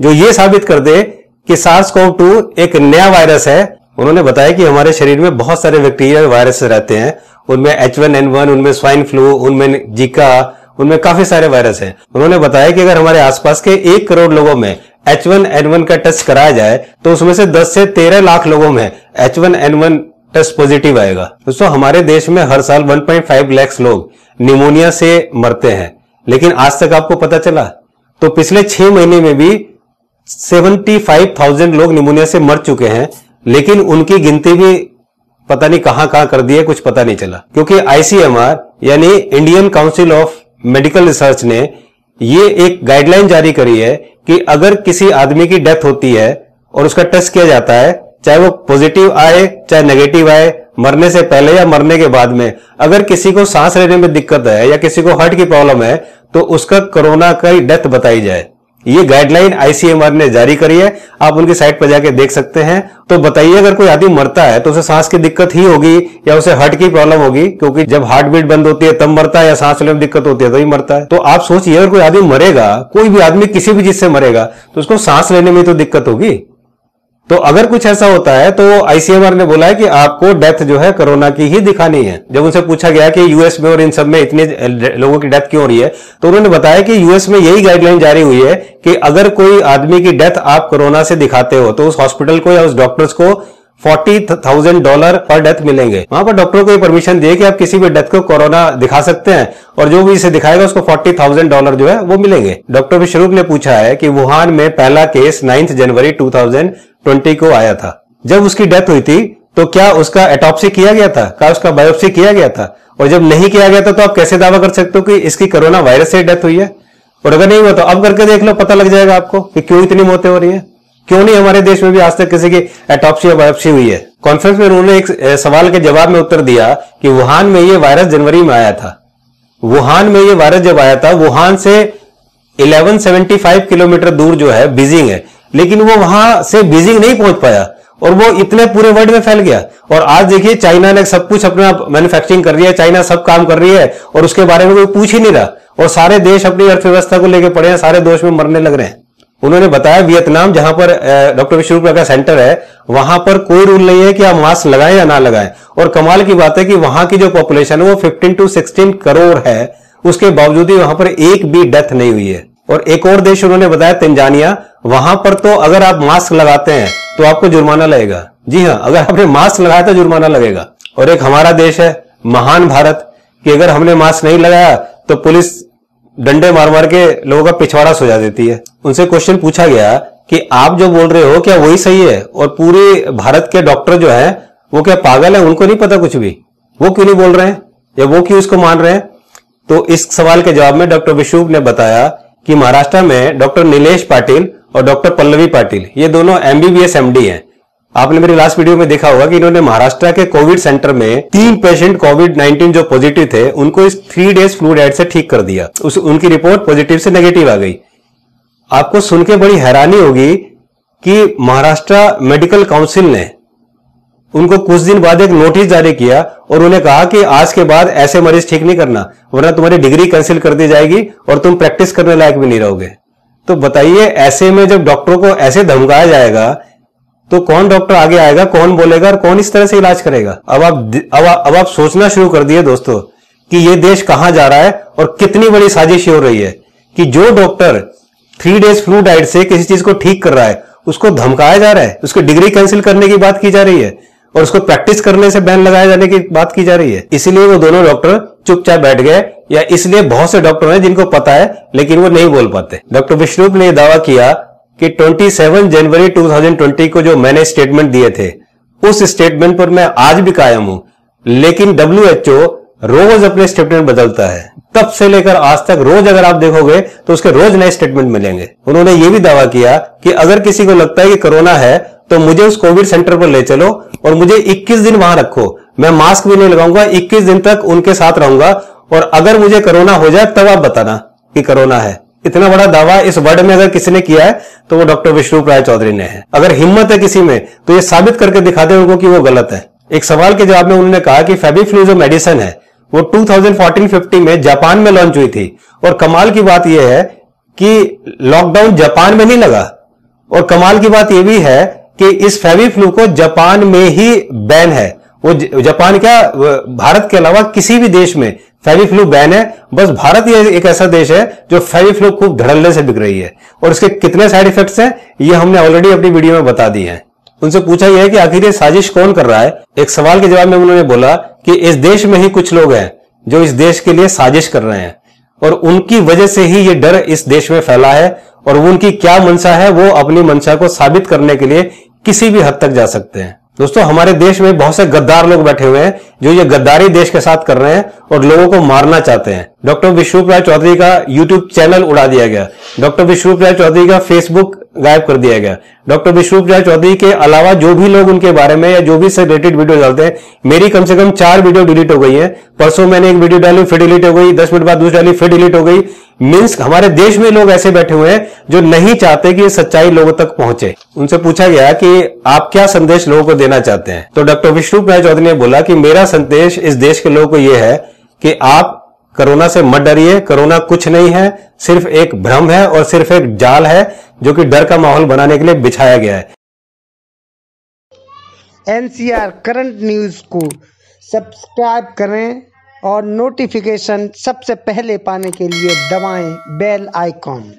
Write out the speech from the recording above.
जो ये साबित कर दे कि सार्स कोव टू एक नया वायरस है। उन्होंने बताया कि हमारे शरीर में बहुत सारे बैक्टीरिया वायरस रहते हैं। उनमें एच वन एन वन उनमें स्वाइन फ्लू उनमें जीका उनमें काफ़ी सारे वायरस हैं। उन्होंने बताया कि अगर हमारे आसपास के एक करोड़ लोगों में एच वन एन वन का टेस्ट कराया जाए तो उसमें से 10 से 13 लाख लोगों में H one N one test positive आएगा। दोस्तों, हमारे देश में हर साल 1.5 लाख लोग निमोनिया से मरते हैं। लेकिन आज तक आपको पता चला? तो पिछले छह महीने में भी 75,000 लोग निमोनिया से मर चुके हैं लेकिन उनकी गिनती भी पता नहीं कहाँ कहाँ कर दी है कुछ पता नहीं चला। क्योंकि आईसीएमआर यानी Indian Council of Medical Research ने ये एक गाइडलाइन जारी करी है कि अगर किसी आदमी की डेथ होती है और उसका टेस्ट किया जाता है चाहे वो पॉजिटिव आए चाहे नेगेटिव आए मरने से पहले या मरने के बाद में अगर किसी को सांस लेने में दिक्कत है या किसी को हार्ट की प्रॉब्लम है तो उसका कोरोना का ही डेथ बताई जाए। ये गाइडलाइन आईसीएमआर ने जारी करी है। आप उनकी साइट पर जाके देख सकते हैं। तो बताइए, अगर कोई आदमी मरता है तो उसे सांस की दिक्कत ही होगी या उसे हार्ट की प्रॉब्लम होगी? क्योंकि जब हार्ट बीट बंद होती है, तब मरता है या सांस लेने में दिक्कत होती है, तभी मरता है। तो आप सोचिए, अगर कोई आदमी मरेगा, कोई भी आदमी किसी भी चीज़ से मरेगा तो उसको सांस लेने में तो दिक्कत होगी। तो अगर कुछ ऐसा होता है तो आईसीएमआर ने बोला है कि आपको डेथ जो है कोरोना की ही दिखानी है। जब उनसे पूछा गया कि यूएस में और इन सब में इतने लोगों की डेथ क्यों हो रही है तो उन्होंने बताया कि यूएस में यही गाइडलाइन जारी हुई है कि अगर कोई आदमी की डेथ आप कोरोना से दिखाते हो तो उस हॉस्पिटल को या उस डॉक्टर्स को फोर्टी थाउज़ेंड डॉलर पर डेथ मिलेंगे। वहाँ पर डॉक्टरों को ये परमिशन दिए कि आप किसी भी डेथ को कोरोना दिखा सकते हैं, और जो भी इसे दिखाएगा, उसको फोर्टी थाउज़ेंड डॉलर जो है वो मिलेंगे। डॉक्टर विश्वरूप ने पूछा है कि वुहान में पहला केस नाइन्थ जनवरी 2020 को आया था। जब उसकी डेथ हुई थी तो क्या उसका एटॉप्सी किया गया था? क्या उसका बायोप्सी किया गया था? और जब नहीं किया गया था तो आप कैसे दावा कर सकते हो कि इसकी कोरोना वायरस से डेथ हुई है? और अगर नहीं हुआ तो अब करके देख लो, पता लग जाएगा आपको कि क्यों इतनी मौतें हो रही है। क्यों नहीं हमारे देश में भी आज तक किसी की एटॉप्सी या बायोप्सी हुई है? कॉन्फ्रेंस में उन्होंने एक सवाल के जवाब में उत्तर दिया कि वुहान में ये वायरस जनवरी में आया था। वुहान में ये वायरस जब आया था, वुहान से 1175 किलोमीटर दूर जो है, बीजिंग है। लेकिन वो वहाँ से बीजिंग नहीं पहुँच पाया और वो इतने पूरे वर्ल्ड में फैल गया। और आज देखिए, चाइना ने सब कुछ अपना मैन्युफैक्चरिंग कर रही है चाइना सब काम कर रही है और उसके बारे में कोई पूछ ही नहीं रहा। और सारे देश अपनी अर्थव्यवस्था को लेकर पड़े हैं, सारे देश में मरने लग रहे हैं। उन्होंने बताया, वियतनाम जहाँ पर डॉक्टर विश्वरूप का सेंटर है, वहाँ पर कोई रूल नहीं है कि आप मास्क लगाएँ या ना लगाएँ। और कमाल की बात है कि वहाँ की जो पॉपुलेशन है वो 15 टू 16 करोड़ है, उसके बावजूद ही वहाँ पर एक भी डेथ नहीं हुई है। और एक और देश उन्होंने बताया, तंजानिया। वहाँ पर तो अगर आप मास्क लगाते हैं तो आपको जुर्माना लगेगा। जी हाँ अगर आपने मास्क लगाया तो जुर्माना लगेगा। और एक हमारा देश है, महान भारत, कि अगर हमने मास्क नहीं लगाया तो पुलिस डंडे मार मार के लोगों का पिछवाड़ा सुझा देती है। उनसे क्वेश्चन पूछा गया कि आप जो बोल रहे हो, क्या वही सही है? और पूरे भारत के डॉक्टर जो है, वो क्या पागल है? उनको नहीं पता कुछ भी। वो क्यों नहीं बोल रहे हैं? या वो क्यों इसको मान रहे हैं? तो इस सवाल के जवाब में डॉक्टर विश्वरूप ने बताया कि महाराष्ट्र में डॉक्टर नीलेश पाटिल और डॉक्टर पल्लवी पाटिल, ये दोनों एमबीबीएस एमडी हैं। आपने मेरी लास्ट वीडियो में देखा होगा कि इन्होंने महाराष्ट्र के कोविड सेंटर में तीन पेशेंट कोविड 19 जो पॉजिटिव थे, उनको इस थ्री डेज़ फ्लू डाइट से ठीक कर दिया। उस, उनकी रिपोर्ट पॉजिटिव से नेगेटिव आ गई। आपको सुन के बड़ी हैरानी होगी कि महाराष्ट्र मेडिकल काउंसिल ने उनको कुछ दिन बाद एक नोटिस जारी किया और उन्हें कहा कि आज के बाद ऐसे मरीज़ ठीक नहीं करना वरना तुम्हारी डिग्री कैंसिल कर दी जाएगी और तुम प्रैक्टिस करने लायक भी नहीं रहोगे। तो बताइए ऐसे में जब डॉक्टरों को ऐसे धमकाया जाएगा तो कौन डॉक्टर आगे आएगा कौन बोलेगा और कौन इस तरह से इलाज करेगा? अब आप अब, अब आप सोचना शुरू कर दिए दोस्तों कि ये देश कहाँ जा रहा है और कितनी बड़ी साजिश हो रही है कि जो doctor three days flu diet से किसी चीज़ को ठीक कर रहा है उसको धमकाया जा रहा है उसकी डिग्री कैंसिल करने की बात की जा रही है। और उसको प्रैक्टिस करने से बैन लगाए जाने की बात की जा रही है। इसलिए वो दोनों डॉक्टर चुपचाप बैठ गए, या इसलिए बहुत से डॉक्टर हैं जिनको पता है, लेकिन वो नहीं बोल पाते। डॉक्टर विष्णुप ने दावा किया कि 27 जनवरी 2020 को जो मैंने स्टेटमेंट दिए थे, उस स्टेटमेंट पर मैं आज भी कायम हूँ, लेकिन डब्ल्यूएचओ रोज अपने स्टेटमेंट बदलता है। तब से लेकर आज तक रोज अगर आप देखोगे तो उसके रोज नए स्टेटमेंट मिलेंगे। उन्होंने ये भी दावा किया कि अगर किसी को लगता है कि कोरोना है तो मुझे उस कोविड सेंटर पर ले चलो और मुझे 21 दिन वहाँ रखो। मैं मास्क भी नहीं लगाऊँगा 21 दिन तक उनके साथ रहूँगा। और अगर मुझे कोरोना हो जाए, तब आप बताना कि कोरोना है। इतना बड़ा दावा इस वर्ड में अगर किसी ने किया है तो वो डॉक्टर विष्णु राय चौधरी ने है। अगर हिम्मत है किसी में तो ये साबित करके दिखा दे उनको कि वो गलत है। एक सवाल के जवाब में उन्होंने कहा कि फेबिफ्लू जो मेडिसिन है, वो 2014-15 में जापान में लॉन्च हुई थी। और कमाल की बात यह है कि लॉकडाउन जापान में नहीं लगा। और कमाल की बात यह भी है कि इस फेवी फ्लू को जापान में ही बैन है। वो जापान क्या भारत के अलावा किसी भी देश में फेवी फ्लू बैन है। बस भारत ये एक ऐसा देश है जो फेवी फ्लू खूब धड़ल्ले से बिक रही है। और इसके कितने साइड इफेक्ट्स हैं, ये हमने ऑलरेडी अपनी वीडियो में बता दी है। उनसे पूछा यह है कि आखिर ये साजिश कौन कर रहा है? एक सवाल के जवाब में उन्होंने बोला कि इस देश में ही कुछ लोग हैं जो इस देश के लिए साजिश कर रहे हैं। और उनकी वजह से ही ये डर इस देश में फैला है। और वो उनकी क्या मंशा है, वो अपनी मंशा को साबित करने के लिए किसी भी हद तक जा सकते हैं। दोस्तों, हमारे देश में बहुत से गद्दार लोग बैठे हुए हैं, जो ये गद्दारी देश के साथ कर रहे हैं और लोगों को मारना चाहते हैं। डॉक्टर विश्वप्राय राय चौधरी का यूट्यूब चैनल उड़ा दिया गया। डॉक्टर विश्वप्राय राय चौधरी का फेसबुक गायब कर दिया गया। डॉक्टर विश्वरूप राय चौधरी के अलावा जो भी लोग उनके बारे में या जो भी रिलेटेड वीडियो डालते हैं, मेरी कम से कम चार वीडियो डिलीट हो गई है। परसों मैंने एक वीडियो डाली, फिर डिलीट हो गई, दस मिनट बाद दूसरी डाली, फिर डिलीट हो गई। मीन्स हमारे देश में लोग ऐसे बैठे हुए हैं जो नहीं चाहते कि सच्चाई लोगों तक पहुँचे। उनसे पूछा गया कि आप क्या संदेश लोगों को देना चाहते हैं? तो डॉक्टर विष्णु राय चौधरी ने बोला कि मेरा संदेश इस देश के लोगों को यह है कि आप कोरोना से मत डरिए, कोरोना कुछ नहीं है, सिर्फ़ एक भ्रम है और सिर्फ़ एक जाल है, जो कि डर का माहौल बनाने के लिए बिछाया गया है। एनसीआर करंट न्यूज़ को सब्सक्राइब करें और नोटिफिकेशन सबसे पहले पाने के लिए दबाएँ बेल आइकॉन।